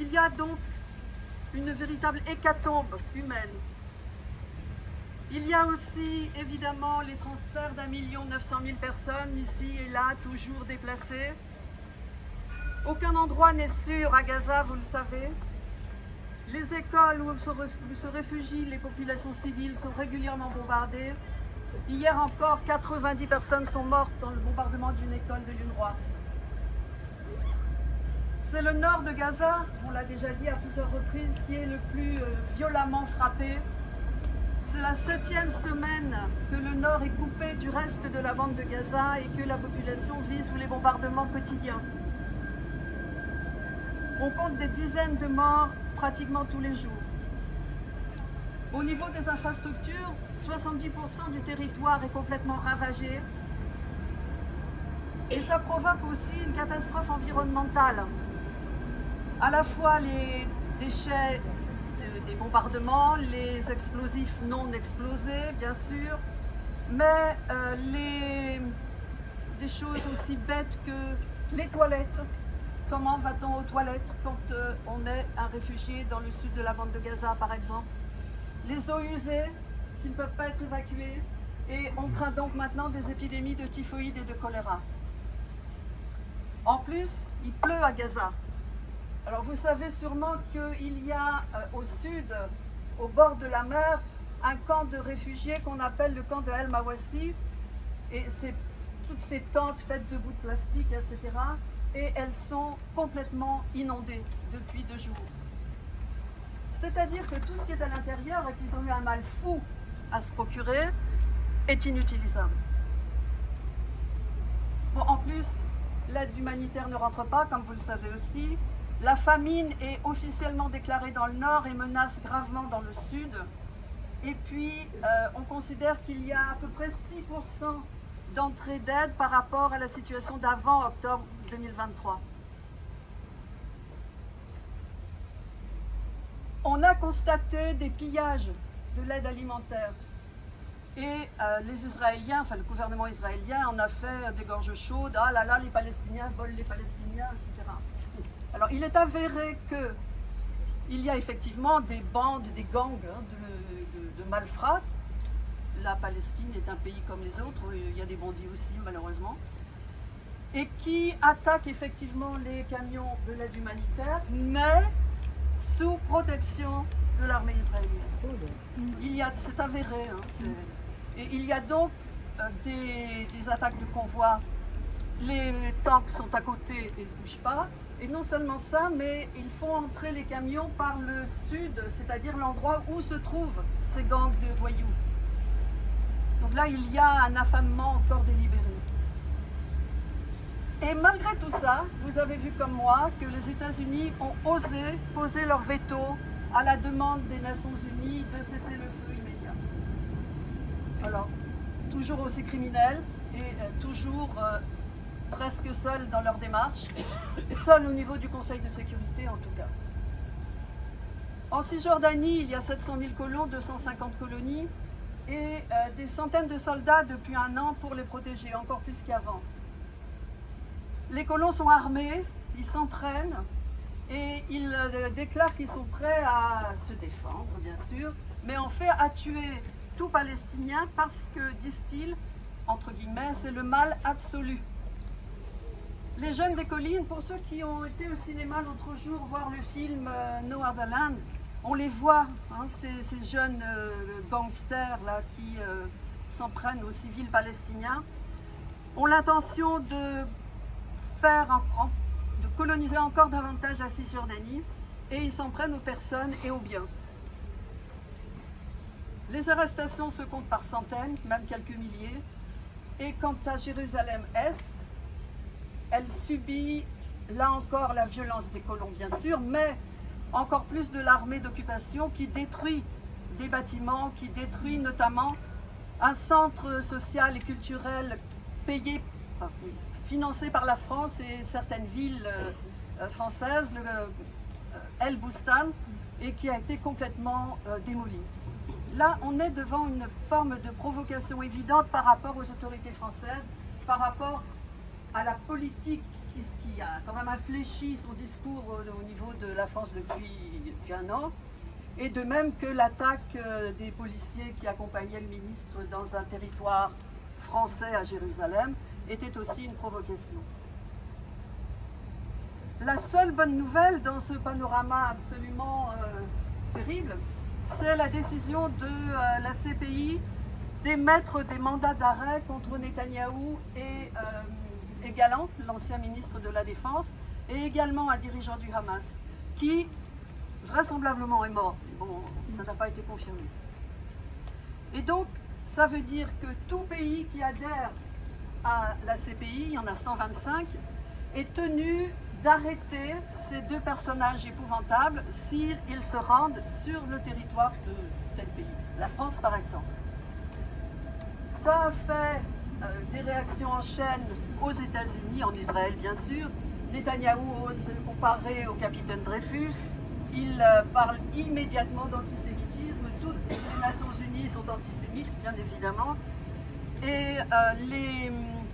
Il y a donc une véritable hécatombe humaine. Il y a aussi évidemment les transferts d'un million neuf cent mille personnes ici et là, toujours déplacées. Aucun endroit n'est sûr à Gaza, vous le savez. Les écoles où se réfugient les populations civiles sont régulièrement bombardées. Hier encore, 90 personnes sont mortes dans le bombardement d'une école de l'UNRWA. C'est le nord de Gaza, on l'a déjà dit à plusieurs reprises, qui est le plus euh, violemment frappé. C'est la septième semaine que le nord est coupé du reste de la bande de Gaza et que la population vit sous les bombardements quotidiens. On compte des dizaines de morts pratiquement tous les jours. Au niveau des infrastructures, 70% du territoire est complètement ravagé et ça provoque aussi une catastrophe environnementale. À la fois les déchets des bombardements, les explosifs non explosés, bien sûr, mais euh, les, des choses aussi bêtes que les toilettes. Comment va-t-on aux toilettes quand euh, on est un réfugié dans le sud de la bande de Gaza, par exemple? Les eaux usées qui ne peuvent pas être évacuées et on craint donc maintenant des épidémies de typhoïde et de choléra. En plus, il pleut à Gaza. Alors vous savez sûrement qu'il y a euh, au sud, au bord de la mer, un camp de réfugiés qu'on appelle le camp de El Mawassi. Et c'est toutes ces tentes faites de bouts de plastique, etc. Et elles sont complètement inondées depuis deux jours. C'est-à-dire que tout ce qui est à l'intérieur et qu'ils ont eu un mal fou à se procurer est inutilisable. Bon, en plus, l'aide humanitaire ne rentre pas, comme vous le savez aussi. La famine est officiellement déclarée dans le nord et menace gravement dans le sud. Et puis, euh, on considère qu'il y a à peu près 6% d'entrée d'aide par rapport à la situation d'avant octobre 2023. On a constaté des pillages de l'aide alimentaire. Et euh, les Israéliens, enfin le gouvernement israélien en a fait des gorges chaudes. Ah là là, les Palestiniens volent les Palestiniens, etc. Alors il est avéré qu'il y a effectivement des bandes, des gangs hein, de, de, malfrats. La Palestine est un pays comme les autres, il y a des bandits aussi malheureusement, et qui attaquent effectivement les camions de l'aide humanitaire, mais sous protection de l'armée israélienne. Il y a, c'est avéré. Hein, et il y a donc euh, des, des, attaques de convois. Les tanks sont à côté et ne bougent pas. Et non seulement ça, mais ils font entrer les camions par le sud, c'est-à-dire l'endroit où se trouvent ces gangs de voyous. Donc là, il y a un affamement encore délibéré. Et malgré tout ça, vous avez vu comme moi que les États-Unis ont osé poser leur veto à la demande des Nations Unies de cesser le feu immédiat. Alors, toujours aussi criminels et euh, toujours euh, presque seuls dans leur démarche, seuls au niveau du Conseil de sécurité en tout cas. En Cisjordanie, il y a 700 000 colons, 250 colonies et euh, des centaines de soldats depuis un an pour les protéger, encore plus qu'avant. Les colons sont armés, ils s'entraînent et ils euh, déclarent qu'ils sont prêts à se défendre, bien sûr, mais en fait à tuer tout Palestinien parce que, disent-ils, entre guillemets, c'est le mal absolu. Les jeunes des collines, pour ceux qui ont été au cinéma l'autre jour voir le film euh, No Other Land, on les voit, hein, ces, jeunes euh, gangsters là, qui euh, s'en prennent aux civils palestiniens, ont l'intention de faire, de coloniser encore davantage la Cisjordanie et ils s'en prennent aux personnes et aux biens. Les arrestations se comptent par centaines, même quelques milliers, et quant à Jérusalem-Est, elle subit là encore la violence des colons bien sûr, mais encore plus de l'armée d'occupation qui détruit des bâtiments, qui détruit notamment un centre social et culturel payé, financé par la France et certaines villes euh, euh, françaises, le euh, El Boustan, et qui a été complètement démoli. Là, on est devant une forme de provocation évidente par rapport aux autorités françaises, par rapport à la politique qui, a quand même infléchi son discours au, niveau de la France depuis, un an, et de même que l'attaque des policiers qui accompagnaient le ministre dans un territoire français à Jérusalem était aussi une provocation. La seule bonne nouvelle dans ce panorama absolument euh, terrible, c'est la décision de euh, la CPI d'émettre des mandats d'arrêt contre Netanyahou et, euh, et Galant, l'ancien ministre de la Défense, et également un dirigeant du Hamas, qui vraisemblablement est mort. Bon, ça n'a pas été confirmé. Et donc, ça veut dire que tout pays qui adhère à la CPI, il y en a 125, est tenu d'arrêter ces deux personnages épouvantables s'ils se rendent sur le territoire de tel pays, la France par exemple. Ça a fait des réactions en chaîne aux États-Unis, en Israël bien sûr. Netanyahou ose comparer au capitaine Dreyfus. Il euh, parle immédiatement d'antisémitisme. Toutes les Nations Unies sont antisémites, bien évidemment. Et euh,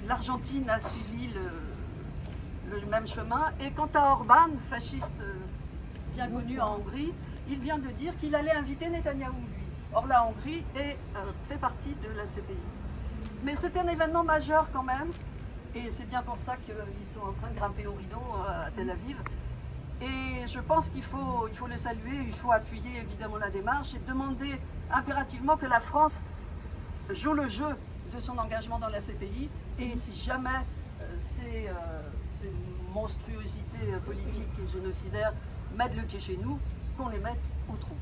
l'Argentine a suivi le, même chemin. Et quant à Orban, fasciste euh, bien connu en Hongrie, il vient de dire qu'il allait inviter Netanyahou, lui. Or, la Hongrie euh, fait partie de la CPI. Mais c'est un événement majeur quand même, et c'est bien pour ça qu'ils sont en train de grimper au rideau euh, à Tel Aviv. Et je pense qu'il faut, il faut le saluer, il faut appuyer évidemment la démarche et demander impérativement que la France joue le jeu de son engagement dans la CPI. Et si jamais c'est monstruosité politique et génocidaire mettent le pied chez nous, qu'on les mette au trou.